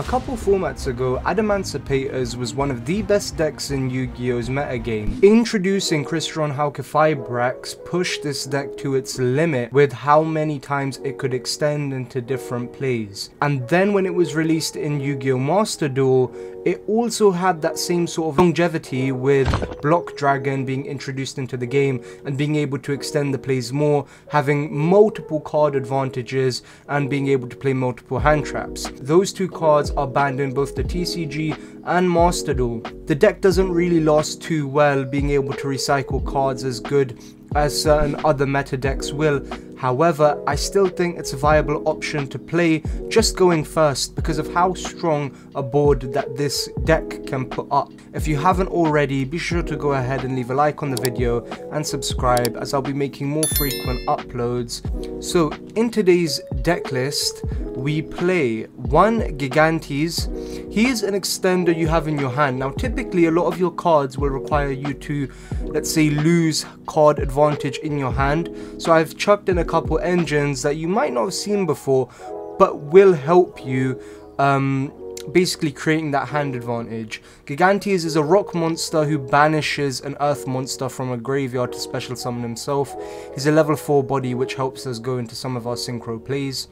A couple formats ago, Adamancipators was one of the best decks in Yu-Gi-Oh's metagame. Introducing Crystron Halqifibrax pushed this deck to its limit with how many times it could extend into different plays. And then when it was released in Yu-Gi-Oh! Master Duel, it also had that same sort of longevity with Block Dragon being introduced into the game and being able to extend the plays more, having multiple card advantages and being able to play multiple hand traps. Those two cards are banned in both the TCG and Master Duel. The deck doesn't really last too well being able to recycle cards as good as certain other meta decks will. However, I still think it's a viable option to play just going first because of how strong a board that this deck can put up. If you haven't already, be sure to go ahead and leave a like on the video and subscribe as I'll be making more frequent uploads. So in today's deck list, we play one Gigantes. He is an extender you have in your hand. Now typically a lot of your cards will require you to, let's say, lose card advantage in your hand. So I've chucked in a couple engines that you might not have seen before, but will help you um, basically creating that hand advantage. Gigantes is a rock monster who banishes an earth monster from a graveyard to special summon himself. He's a level 4 body which helps us go into some of our synchro plays.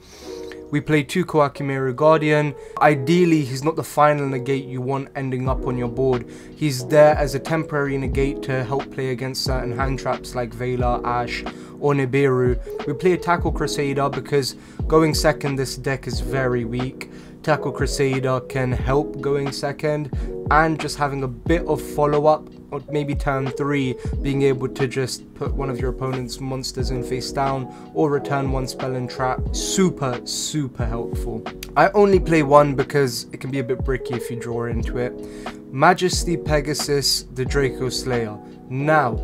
We play two Koa'ki Guardian. Ideally, he's not the final negate you want ending up on your board. He's there as a temporary negate to help play against certain hand traps like Veiler, Ash, or Nibiru. We play a Tackle Crusader because going second this deck is very weak. Tackle Crusader can help going second and just having a bit of follow-up or maybe turn 3 being able to just put one of your opponent's monsters in face down or return one spell and trap. Super super helpful. I only play one because it can be a bit bricky if you draw into it. Majesty pegasus the draco slayer. Now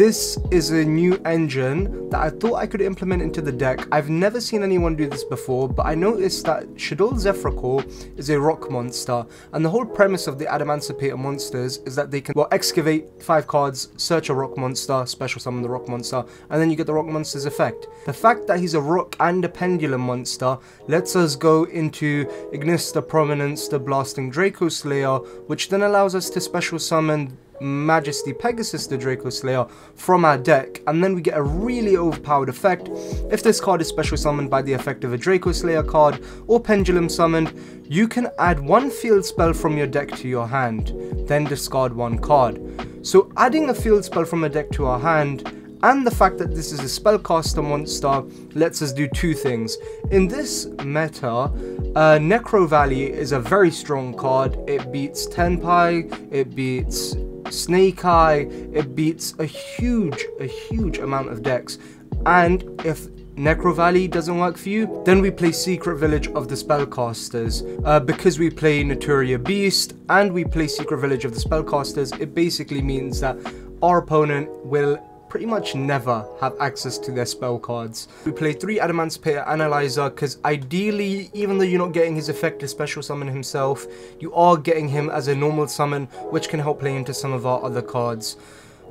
this is a new engine that I thought I could implement into the deck. I've never seen anyone do this before, but I noticed that Shaddoll Zefracore is a rock monster, and the whole premise of the Adamancipator monsters is that they can, well, excavate five cards, search a rock monster, special summon the rock monster, and then you get the rock monster's effect. The fact that he's a rock and a pendulum monster lets us go into Ignister Prominence, the Blasting Draco Slayer, which then allows us to special summon Majesty Pegasus the Draco Slayer from our deck, and then we get a really overpowered effect. If this card is special summoned by the effect of a Draco Slayer card or Pendulum summoned, you can add one field spell from your deck to your hand, then discard one card. So adding a field spell from a deck to our hand and the fact that this is a spellcaster monster lets us do two things. In this meta, uh, Necro Valley is a very strong card. It beats Tenpai, it beats Snake Eye, it beats a huge, a huge amount of decks. And if Necro Valley doesn't work for you, then we play Secret Village of the Spellcasters. Uh, because we play Naturia Beast and we play Secret Village of the Spellcasters, it basically means that our opponent will pretty much never have access to their spell cards. We play 3 Adamancipator Analyzer because ideally, even though you're not getting his effective special summon himself, you are getting him as a normal summon which can help play into some of our other cards.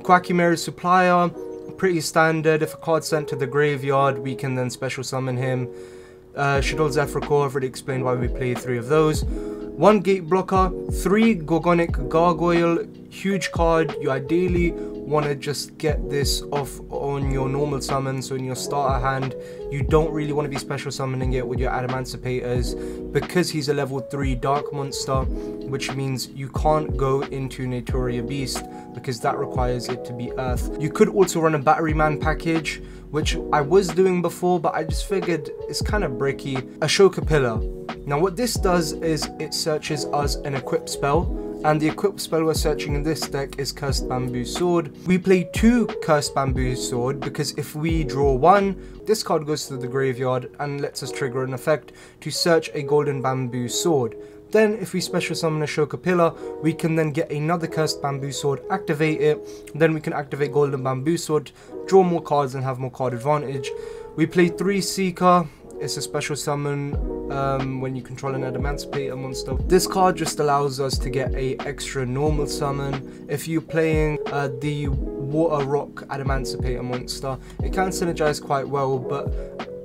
Quackimary Supplier, pretty standard. If a card's sent to the graveyard, we can then special summon him. Uh, Shaddoll Zefracore, I've already explained why we play three of those. One gate blocker, three Gorgonic Gargoyle, huge card. You ideally want to just get this off on your normal summon, so in your starter hand, you don't really want to be special summoning it with your Adamancipators because he's a level 3 Dark Monster, which means you can't go into Naturia Beast because that requires it to be Earth. You could also run a Battery Man package, which I was doing before, but I just figured it's kind of bricky. Ashoka Pillar. Now what this does is it searches us an equipped spell and the equipped spell we're searching in this deck is Cursed Bamboo Sword. We play two Cursed Bamboo Sword because if we draw one, this card goes to the graveyard and lets us trigger an effect to search a Golden Bamboo Sword. Then, if we special summon a Ashoka Pillar, we can then get another Cursed Bamboo Sword, activate it, then we can activate Golden Bamboo Sword, draw more cards and have more card advantage. We play 3 Seeker, it's a special summon um, when you control an Adamancipator monster. This card just allows us to get a extra normal summon. If you're playing uh, the Water Rock Adamancipator monster, it can synergize quite well, but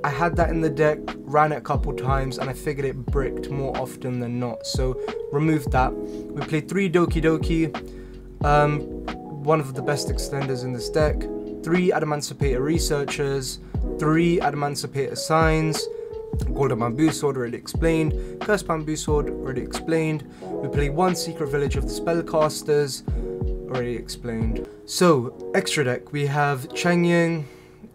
I had that in the deck, ran it a couple times, and I figured it bricked more often than not. So removed that. We played three Doki Doki, um, one of the best extenders in this deck, three Adamancipator Researchers, three Adamancipator Signs, Golden Bamboo Sword already explained, Cursed Bamboo Sword already explained. We play one Secret Village of the Spellcasters, already explained. So, extra deck, we have Cheng Ying,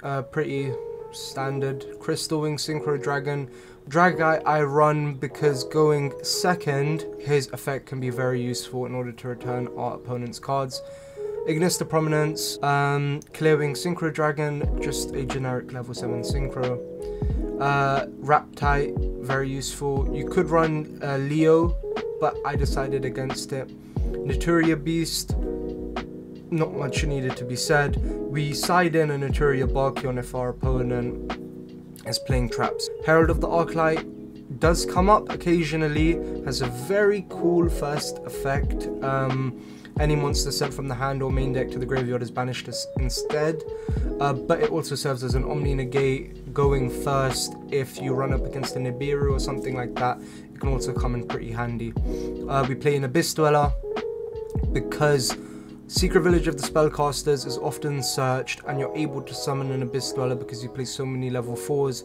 uh, pretty standard, Crystal Wing Synchro Dragon. Drag I, I run because going second, his effect can be very useful in order to return our opponent's cards. Ignister Prominence, um, Clear Wing Synchro Dragon, just a generic level 7 Synchro. Uh, Raptite, very useful. You could run uh, Leo, but I decided against it. Naturia Beast, not much needed to be said. We side in a Naturia Barkion if our opponent is playing traps. Herald of the Arclight does come up occasionally, has a very cool first effect. Um, any monster sent from the hand or main deck to the graveyard is banished instead. Uh, but it also serves as an Omni Negate going first if you run up against a Nibiru or something like that. It can also come in pretty handy. Uh, we play an Abyss Dweller because Secret Village of the Spellcasters is often searched and you're able to summon an Abyss Dweller because you play so many level 4s.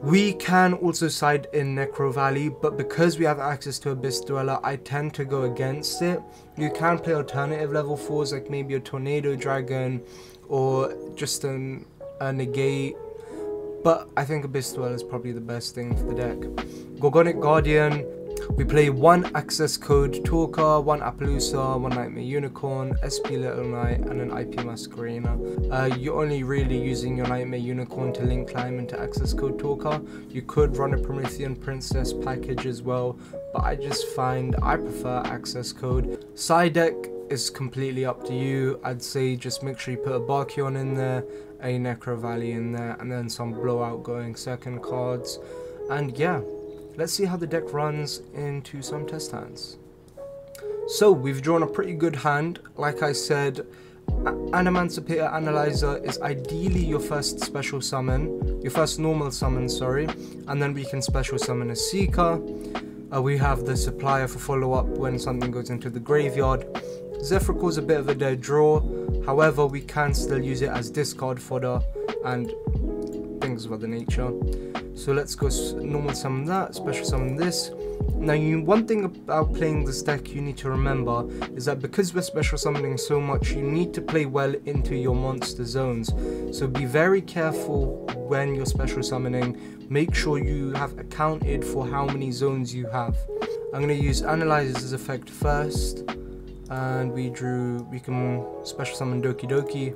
We can also side in Necro Valley, but because we have access to Abyss Dweller, I tend to go against it. You can play alternative level 4s like maybe a Tornado Dragon or just an, a Negate, but I think Abyss Dweller is probably the best thing for the deck. Gorgonic Guardian, we play one access code Talker, one Apollousa, one Nightmare Unicorn, SP Little Knight, and an IP Masquerena. Uh, you're only really using your Nightmare Unicorn to link climb into access code Talker. You could run a Promethean Princess package as well, but I just find I prefer access code. Side deck is completely up to you. I'd say just make sure you put a Barkion in there, a Necro Valley in there, and then some blowout going second cards. And yeah, Let's see how the deck runs into some test hands. So we've drawn a pretty good hand. Like I said, Adamancipator Analyzer is ideally your first special summon, your first normal summon, sorry, and then we can special summon a Seeker. Uh, we have the Supplier for follow-up when something goes into the graveyard. Is a bit of a dead draw, however we can still use it as discard fodder and things of other nature. So let's go normal summon that, special summon this. Now, you, one thing about playing this deck you need to remember is that because we're special summoning so much, you need to play well into your monster zones. So be very careful when you're special summoning. Make sure you have accounted for how many zones you have. I'm going to use Analyzer's effect first. And we drew, we can special summon Doki Doki.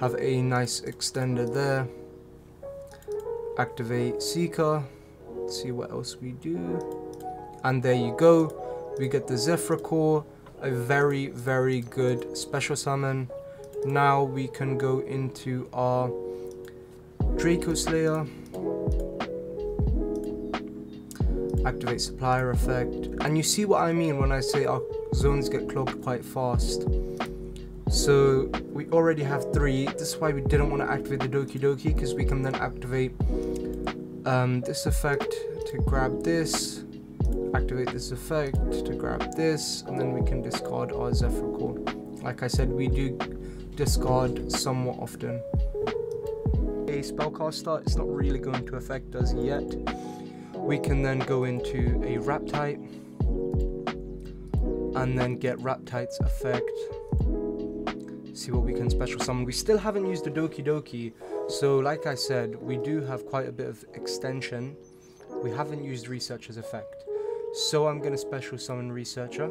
Have a nice extender there activate Seeker, see what else we do. And there you go, we get the Zefracore, a very, very good special summon. Now we can go into our Draco Slayer, activate supplier effect, and you see what I mean when I say our zones get clogged quite fast. So we already have three. This is why we didn't want to activate the Doki Doki because we can then activate um, this effect to grab this, activate this effect to grab this, and then we can discard our Zephyr Zefracore. Like I said, we do discard somewhat often. A spellcaster, it's not really going to affect us yet. We can then go into a Raptite and then get Raptite's effect see what we can special summon. We still haven't used the Doki Doki, so like I said, we do have quite a bit of extension. We haven't used Researcher's effect. So I'm going to special summon Researcher.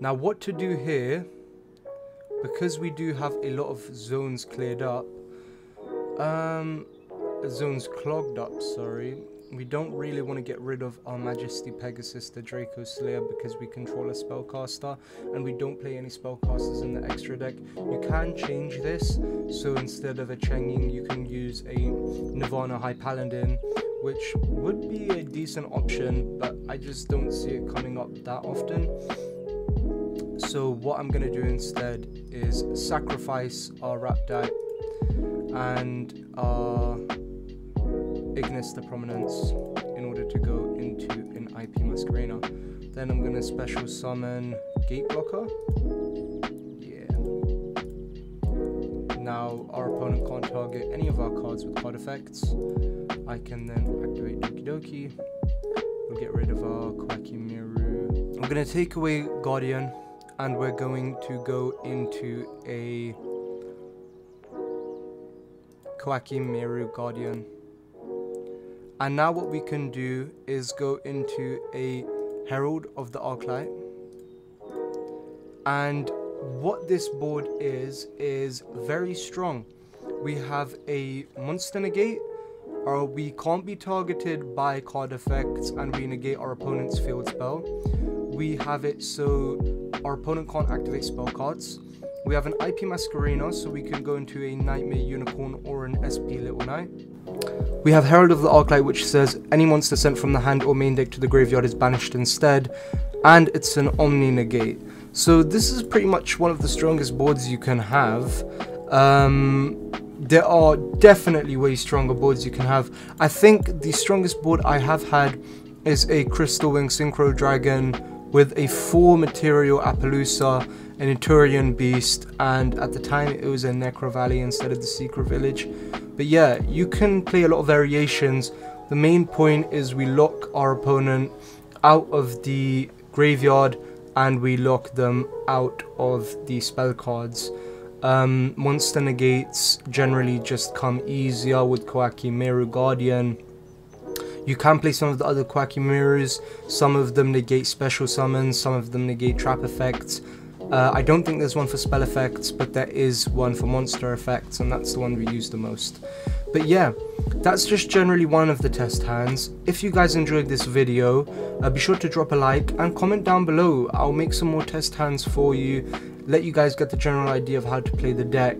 Now what to do here, because we do have a lot of zones cleared up, um, zones clogged up, sorry, we don't really want to get rid of our Majesty Pegasus, the Draco Slayer, because we control a spellcaster and we don't play any spellcasters in the extra deck. You can change this, so instead of a Cheng you can use a Nirvana High Paladin, which would be a decent option, but I just don't see it coming up that often. So what I'm gonna do instead is sacrifice our Rapdite and our The Prominence in order to go into an IP Masquerena. Then I'm gonna special summon Gate Blocker. Yeah. Now our opponent can't target any of our cards with card effects. I can then activate Doki Doki. We'll get rid of our Koa'ki Meiru. I'm gonna take away Guardian and we're going to go into a Koa'ki Meiru Guardian. And now what we can do is go into a Herald of the Arclight. And what this board is, is very strong. We have a Monster Negate, or we can't be targeted by card effects and we negate our opponent's field spell. We have it so our opponent can't activate spell cards. We have an IP Masquerena, so we can go into a Nightmare Unicorn or an SP Little Knight. We have Herald of the Arclight, which says any monster sent from the hand or main deck to the graveyard is banished instead, and it's an Omni Negate. So this is pretty much one of the strongest boards you can have. Um, there are definitely way stronger boards you can have. I think the strongest board I have had is a Crystal Wing Synchro Dragon with a 4 material Apollousa, a Naturia Beast, and at the time it was a Necro Valley instead of the Secret Village. But yeah, you can play a lot of variations. The main point is we lock our opponent out of the graveyard and we lock them out of the spell cards. Um, monster negates generally just come easier with Koa'ki Meiru Guardian you can play some of the other Koa'ki Meirus, Some of them negate special summons, some of them negate trap effects. Uh, I don't think there's one for spell effects, but there is one for monster effects, and that's the one we use the most. But yeah, that's just generally one of the test hands. If you guys enjoyed this video, uh, be sure to drop a like and comment down below. I'll make some more test hands for you, let you guys get the general idea of how to play the deck.